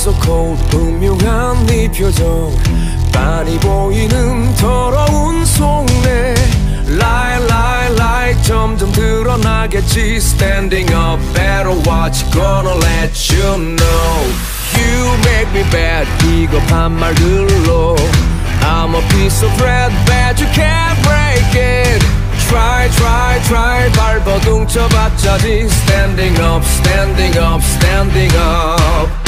so cold 분명한 네 표정 빤히 보이는 더러운 속내 Lie lie lie 점점 드러나겠지 Standing up better watch gonna let you know You make me bad 이거 반말들로 I'm a piece of red bad you can't break it Try try try 밟아 뭉쳐봤자지 Standing up standing up standing up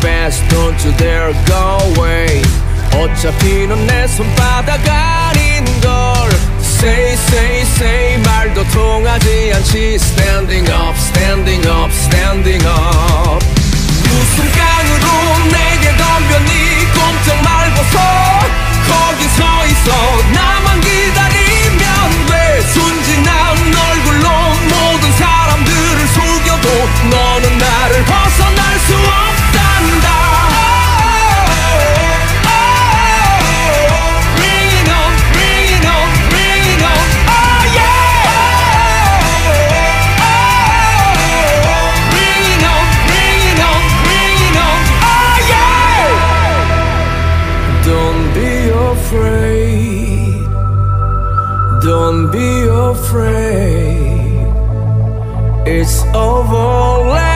best, don't you dare go away 어차피 넌 내 손바닥 아닌 걸 Say, say, say 말도 통하지 않지 Standing up, standing up, standing up 무슨 깡으 afraid. It's over